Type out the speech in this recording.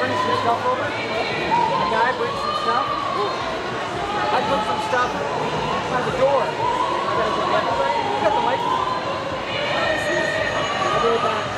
brings some stuff over. The guy brings some stuff. I put some stuff on the door. I got the light. You got the light. I'll go back.